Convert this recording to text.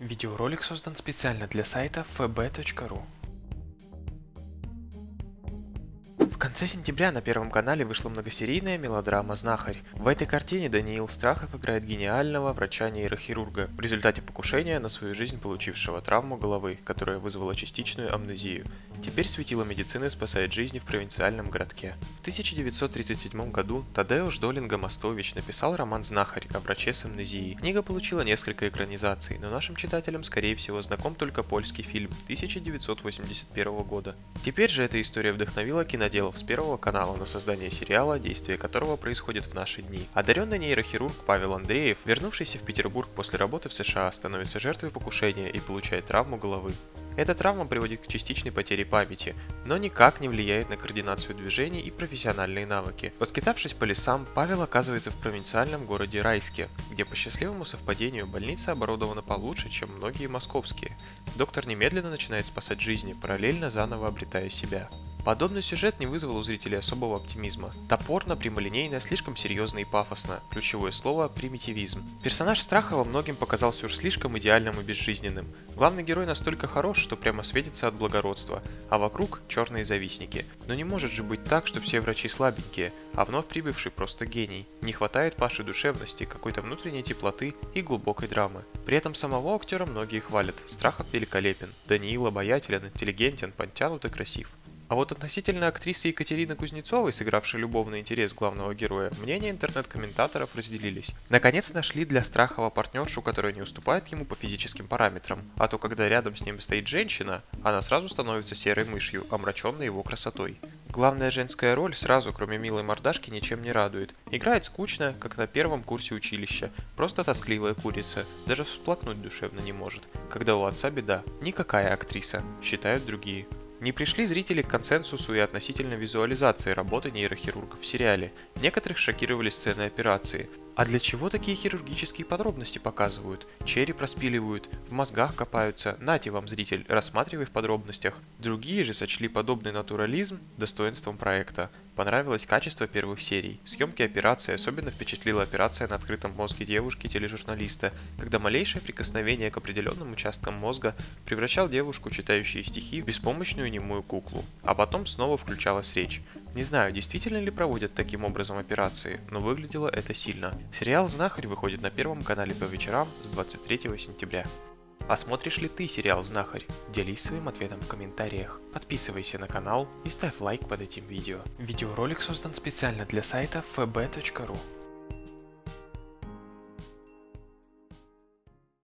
Видеоролик создан специально для сайта fb.ru. конце сентября на Первом канале вышла многосерийная мелодрама «Знахарь». В этой картине Даниил Страхов играет гениального врача-нейрохирурга, в результате покушения на свою жизнь получившего травму головы, которая вызвала частичную амнезию. Теперь светило медицины спасает жизни в провинциальном городке. В 1937 году Тадеуш Долинга-Мостович написал роман «Знахарь» о враче с амнезией. Книга получила несколько экранизаций, но нашим читателям, скорее всего, знаком только польский фильм 1981 года. Теперь же эта история вдохновила киноделов с Первого канала на создание сериала, действие которого происходит в наши дни. Одаренный нейрохирург Павел Андреев, вернувшийся в Петербург после работы в США, становится жертвой покушения и получает травму головы. Эта травма приводит к частичной потере памяти, но никак не влияет на координацию движений и профессиональные навыки. Поскитавшись по лесам, Павел оказывается в провинциальном городе Райске, где по счастливому совпадению больница оборудована получше, чем многие московские. Доктор немедленно начинает спасать жизни, параллельно заново обретая себя. Подобный сюжет не вызвал у зрителей особого оптимизма. Топорно, прямолинейно, слишком серьезно и пафосно. Ключевое слово – примитивизм. Персонаж Страхова многим показался уж слишком идеальным и безжизненным. Главный герой настолько хорош, что прямо светится от благородства, а вокруг – черные завистники. Но не может же быть так, что все врачи слабенькие, а вновь прибывший просто гений. Не хватает Паши душевности, какой-то внутренней теплоты и глубокой драмы. При этом самого актера многие хвалят. Страхов великолепен, Даниил обаятелен, интеллигентен, подтянут и красив. А вот относительно актрисы Екатерины Кузнецовой, сыгравшей любовный интерес главного героя, мнения интернет-комментаторов разделились. Наконец нашли для Страхова партнершу, которая не уступает ему по физическим параметрам, а то когда рядом с ним стоит женщина, она сразу становится серой мышью, омраченной его красотой. Главная женская роль сразу, кроме милой мордашки, ничем не радует. Играет скучно, как на первом курсе училища. Просто тоскливая курица. Даже всплакнуть душевно не может. Когда у отца беда. Никакая актриса, считают другие. Не пришли зрители к консенсусу и относительно визуализации работы нейрохирургов в сериале. Некоторых шокировали сцены операции. А для чего такие хирургические подробности показывают? Череп распиливают, в мозгах копаются, нате вам, зритель, рассматривай в подробностях. Другие же сочли подобный натурализм достоинством проекта. Понравилось качество первых серий. Съемки операции особенно впечатлила операция на открытом мозге девушки-тележурналиста, когда малейшее прикосновение к определенным участкам мозга превращал девушку, читающую стихи, в беспомощную немую куклу. А потом снова включалась речь. Не знаю, действительно ли проводят таким образом операции, но выглядело это сильно. Сериал «Знахарь» выходит на Первом канале по вечерам с 23 сентября. А смотришь ли ты сериал «Знахарь»? Делись своим ответом в комментариях. Подписывайся на канал и ставь лайк под этим видео. Видеоролик создан специально для сайта fb.ru.